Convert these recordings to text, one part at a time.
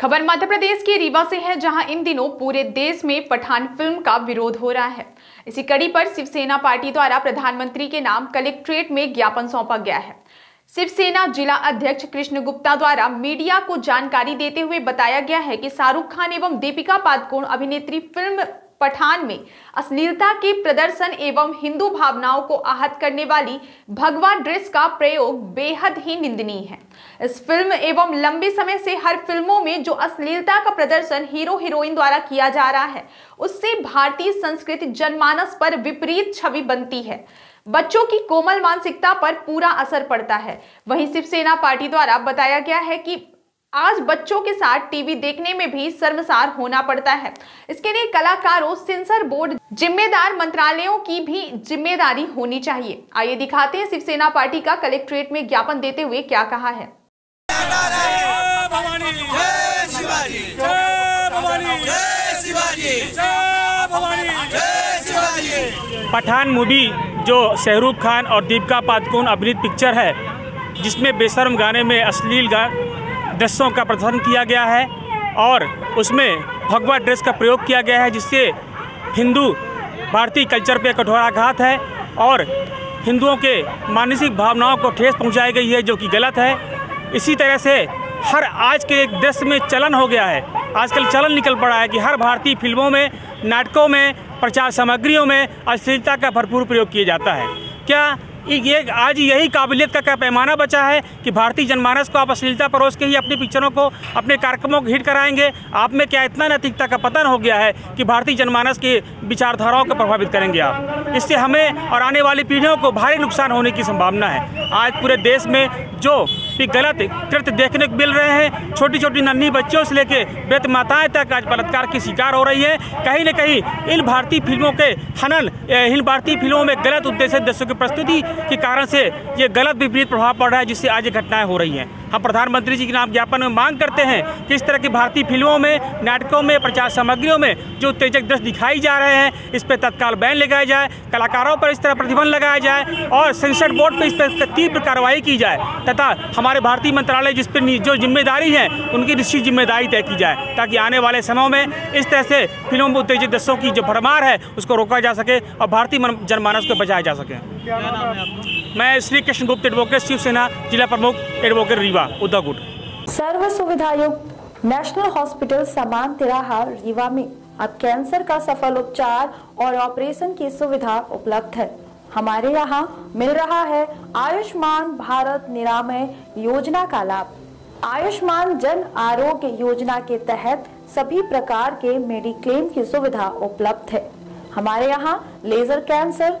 खबर मध्य प्रदेश के रीवा से है, जहाँ इन दिनों पूरे देश में पठान फ़िल्म का विरोध हो रहा है। इसी कड़ी पर शिवसेना पार्टी द्वारा प्रधानमंत्री के नाम कलेक्ट्रेट में ज्ञापन सौंपा गया है। शिवसेना जिला अध्यक्ष कृष्ण गुप्ता द्वारा मीडिया को जानकारी देते हुए बताया गया है कि शाहरुख खान एवं दीपिका पादकोण अभिनेत्री फ़िल्म पठान में अश्लीलता के प्रदर्शन एवं हिंदू भावनाओं को आहत करने वाली भगवा ड्रेस का प्रयोग बेहद ही निंदनीय है। इस फ़िल्म एवं लंबे समय से हर फ़िल्मों में जो अश्लीलता का प्रदर्शन हीरो हीरोइन द्वारा किया जा रहा है, उससे भारतीय संस्कृति जनमानस पर विपरीत छवि बनती है। बच्चों की कोमल मानसिकता पर पूरा असर पड़ता है। वहीं शिवसेना पार्टी द्वारा बताया गया है कि आज बच्चों के साथ टीवी देखने में भी शर्मसार होना पड़ता है। इसके लिए कलाकारों सेंसर बोर्ड जिम्मेदार मंत्रालयों की भी ज़िम्मेदारी होनी चाहिए। आइए दिखाते हैं शिवसेना पार्टी का कलेक्ट्रेट में ज्ञापन देते हुए क्या कहा है। पठान मूवी जो शाहरुख खान और दीपिका पादुकोण अभिनीत पिक्चर है जिसमें बेशर्म गाने में अश्लील गा दृश्यों का प्रदर्शन किया गया है और उसमें भगवा ड्रेस का प्रयोग किया गया है, जिससे हिंदू भारतीय कल्चर पे कठोराघात है और हिंदुओं के मानसिक भावनाओं को ठेस पहुंचाई गई है, जो कि गलत है। इसी तरह से हर आज के एक देश में चलन हो गया है। आजकल चलन निकल पड़ा है कि हर भारतीय फ़िल्मों में, नाटकों में, प्रचार सामग्रियों में अश्लीलता का भरपूर प्रयोग किया जाता है। क्या ये आज यही काबिलियत का क्या पैमाना बचा है कि भारतीय जनमानस को आप अश्लीलता परोस के ही अपनी पिक्चरों को, अपने कार्यक्रमों को हिट कराएँगे? आप में क्या इतना नैतिकता का पतन हो गया है कि भारतीय जनमानस की विचारधाराओं को प्रभावित करेंगे आप? इससे हमें और आने वाली पीढ़ियों को भारी नुकसान होने की संभावना है। आज पूरे देश में जो भी गलत कृत्य देखने को मिल रहे हैं। छोटी छोटी नन्ही बच्चियों से लेकर वृद्ध माताएँ तक आज बलात्कार की शिकार हो रही है। कहीं ना कहीं इन भारतीय फ़िल्मों के हनन इन भारतीय फ़िल्मों में गलत उद्देश्य दृश्यों की प्रस्तुति के कारण से ये गलत विपरीत प्रभाव पड़ रहा है, जिससे आज ये घटनाएँ हो रही हैं। हम प्रधानमंत्री जी के नाम ज्ञापन में मांग करते हैं कि इस तरह की भारतीय फ़िल्मों में, नाटकों में, प्रचार सामग्रियों में जो उत्तेजक दृश्य दिखाई जा रहे हैं, इस पर तत्काल बैन लगाया जाए, कलाकारों पर इस तरह प्रतिबंध लगाया जाए और सेंसर बोर्ड पर इस पर तीव्र कार्रवाई की जाए तथा हमारे भारतीय मंत्रालय जिस पर जो ज़िम्मेदारी है, उनकी निश्चित ज़िम्मेदारी तय की जाए ताकि आने वाले समय में इस तरह से फ़िल्मों में उत्तेजक दृश्यों की जो भरमार है, उसको रोका जा सके और भारतीय जनमानस को बचाया जा सके। मैं श्री कृष्ण गुप्त एडवोकेट शिवसेना जिला प्रमुख एडवोकेट रीवा उद्धवगुट सर्व सुविधा युक्त नेशनल हॉस्पिटल समान तिराहा रीवा में। अब कैंसर का सफल उपचार और ऑपरेशन की सुविधा उपलब्ध है। हमारे यहाँ मिल रहा है आयुष्मान भारत निरामय योजना का लाभ। आयुष्मान जन आरोग्य योजना के तहत सभी प्रकार के मेडिक्लेम की सुविधा उपलब्ध है। हमारे यहाँ लेजर कैंसर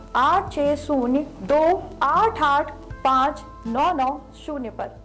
आठ छः शून्य दो आठ आठ पाँच नौ नौ शून्य पर।